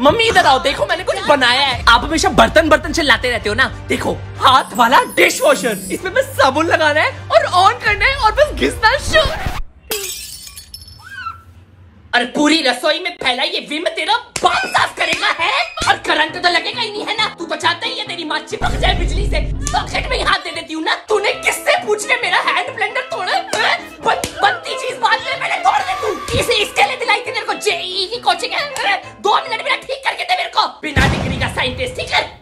Mummy, इधर आओ, देखो, मैंने कुछ बनाया है। आप हमेशा बर्तन बर्तन चिल्लाते रहते हो ना? देखो, हाथ वाला डिश वॉशर इसमें बस साबुन लगाना है और ऑन करना है और बस घिसना शुरू। अरे, पूरी रसोई में फैला ये विम तेरा बाल साफ़ करेगा, है? और करंट तो लगेगा ही नहीं, है ना? तू तो चाहता ही है तेरी माँ चिपक जाए बिजली से। सॉकेट में हाथ दे देती हूँ ना? तूने किससे पूछ के मेरा हैंड ब्लेंडर तोड़ा? बनती चीज़ बाद में मैंने तोड़ दी तू। इसे इसके लिए दिलाई थी तेरे को, जेई की कोचिंग है। दो मिनट में ठीक करके दे मेरे